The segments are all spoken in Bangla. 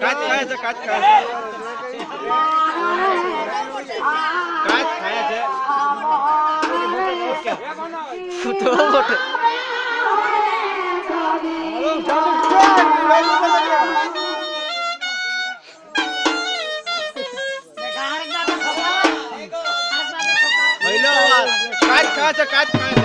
কাজ খায়াছে কাজ খায়াছে কাজ খায়াছে তো বটে रंगाचं काच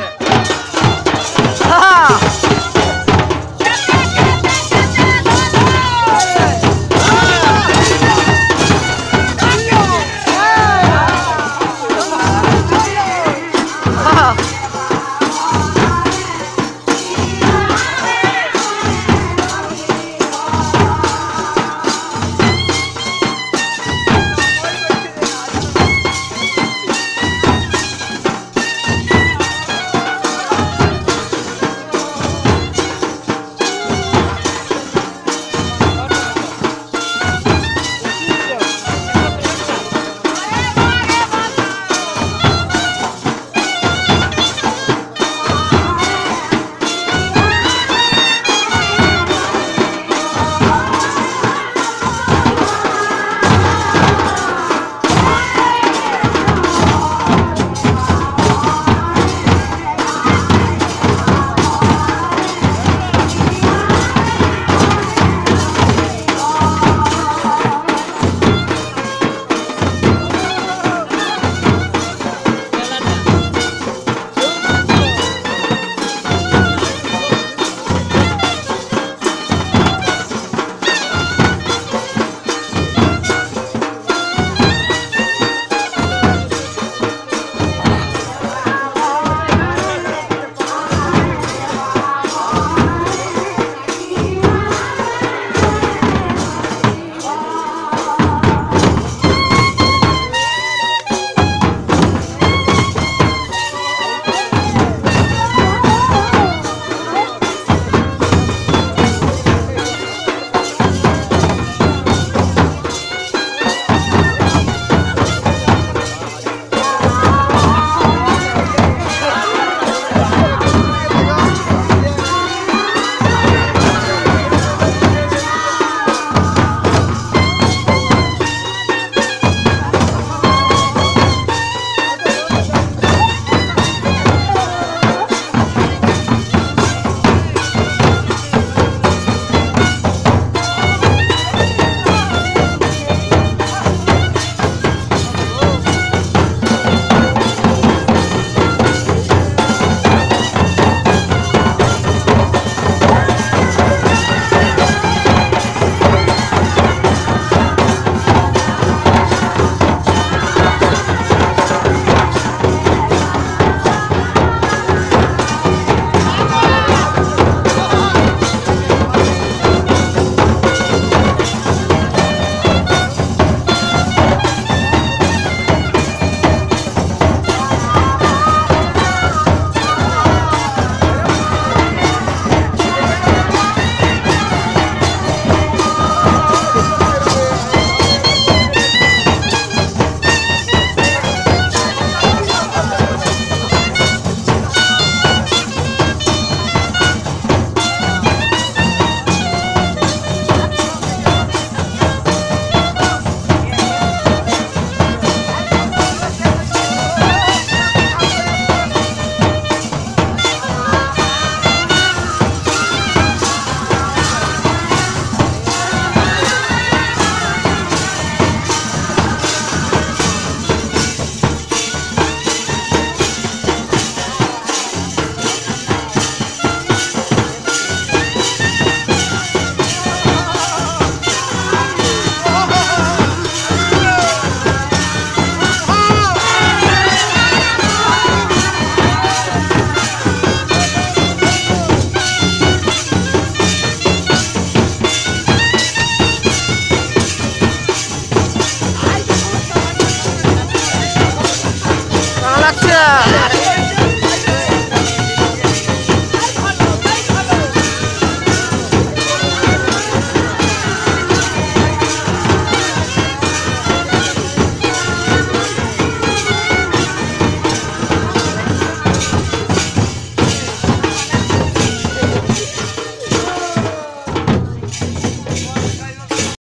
vida.